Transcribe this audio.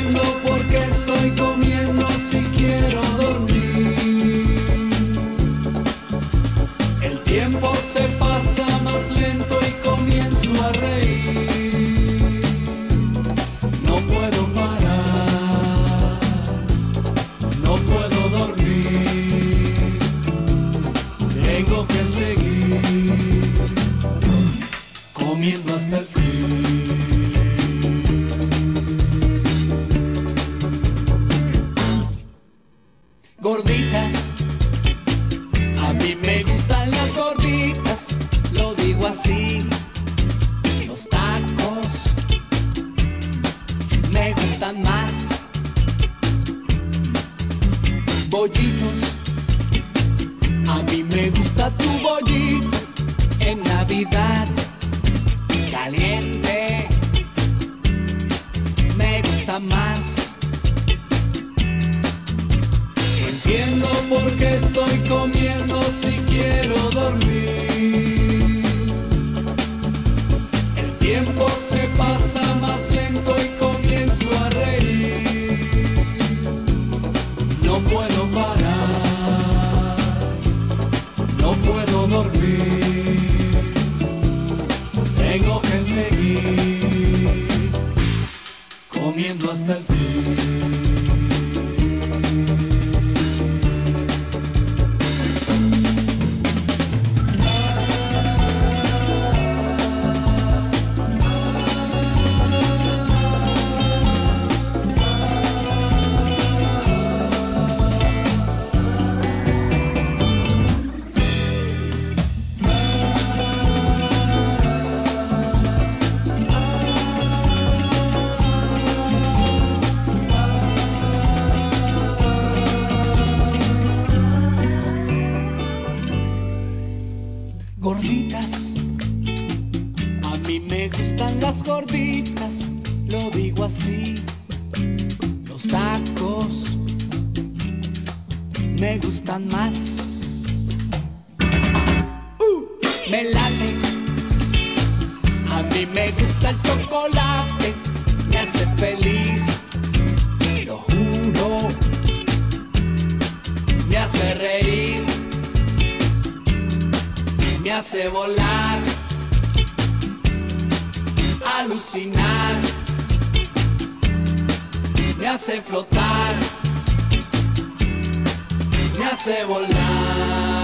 Entiendo por qué estoy comiendo si quiero dormir. El tiempo se pasa más lento y comienzo a reír. No puedo parar, no puedo dormir. Tengo que seguir comiendo hasta el fin. Gorditas, a mí me gustan las gorditas, lo digo así. Los tacos me gustan más. Bollitos, a mí me gusta tu bollito en Navidad. Caliente, me gusta más. Comiendo me gustan las gorditas, lo digo así. Los tacos me gustan más. Uh, me late, a mí me gusta el chocolate, me hace feliz, lo juro, me hace reír me hace volar, alucinar, me hace flotar, me hace volar.